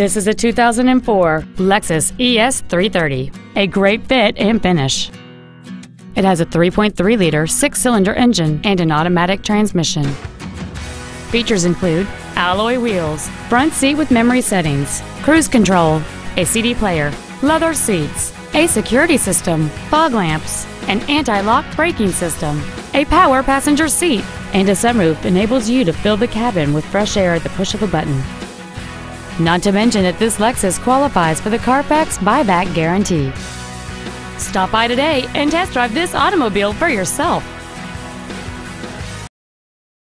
This is a 2004 Lexus ES330, a great fit and finish. It has a 3.3-liter six-cylinder engine and an automatic transmission. Features include alloy wheels, front seat with memory settings, cruise control, a CD player, leather seats, a security system, fog lamps, an anti-lock braking system, a power passenger seat, and a sunroof enables you to fill the cabin with fresh air at the push of a button. Not to mention that this Lexus qualifies for the Carfax buyback guarantee. Stop by today and test drive this automobile for yourself.